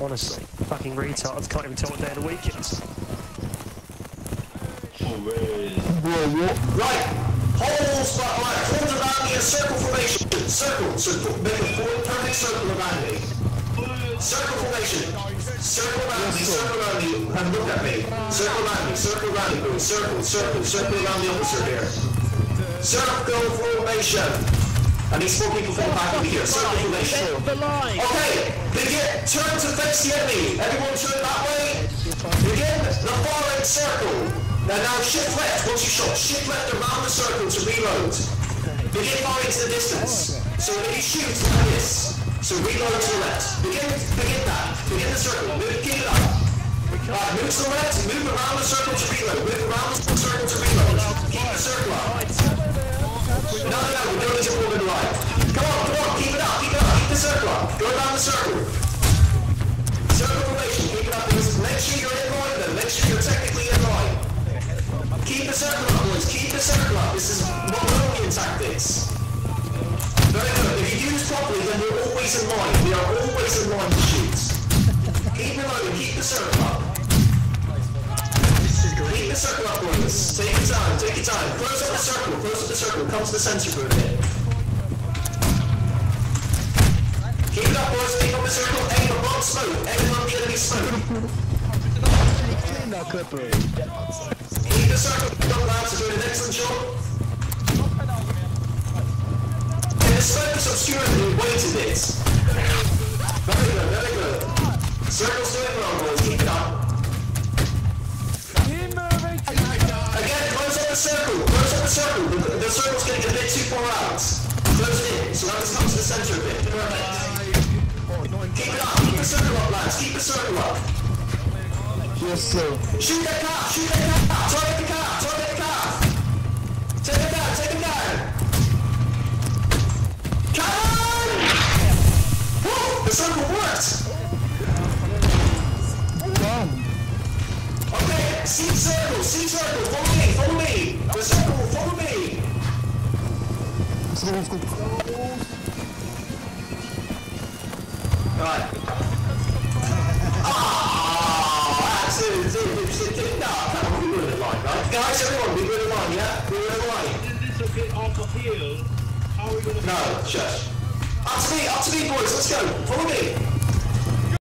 Honestly, fucking retards can't even tell what day of the week it is. Right. Holes, but right. Hold around me in circle formation. Circle. Circle. Make a full perfect circle around me. Circle formation. Circle around me. Circle around me. And look at me. Circle around me. Circle around me. Circle. Circle. Circle around the officer here. Circle formation. I need four people from the back of here. Circle formation. The line! Okay, the enemy. Everyone turn that way. Begin the far end circle. Now, now shift left once you shot. Shift left around the circle to reload. Begin firing to the distance. So if you shoot like this, so reload to the left. Begin, begin that. Begin the circle. Move, keep it up. Alright, move to the left. Move around the circle to reload. Move around the circle to reload. Keep the circle up. No, no, no, we don't need to move it right. Come on, come on, keep it up, keep it up, keep the circle up. Go around the. Circle circle up, boys. Keep the circle up. This is Mongolian tactics. Very good. If you do this properly, then we're always in line. We are always in line to shoot. Keep it low, keep the circle up. Keep the circle up, boys. Take your time, take your time. Close up the circle, close up the circle. Come to the center for a bit. Keep it up, boys. Keep up the circle. Aim above smoke. Aim on the enemy smoke. Keep the circle. Don't lads are doing an excellent job. And the is the way to this. Very good, very good. Circle's doing well, boys. Keep it up. Again, close up the circle. Close up the circle. The, the circle's getting a bit too far out. Close it in. So let us come to the center a bit. Perfect. Keep it up. Keep the circle up, lads. Keep the circle up. Yes, sir. Shoot that car! Shoot that car! Target the car! Target the car! Take him down! Take him down! Come on! Woo! The circle worked! Done. Okay, see circle, see circle, follow me, follow me! The circle, follow me! Let's go, let's go. Right. Right? Everyone, were in line, yeah? We were in line. This will get off of here. How are we gonna No, shush. Up to me, up to me, boys, let's go. Follow me.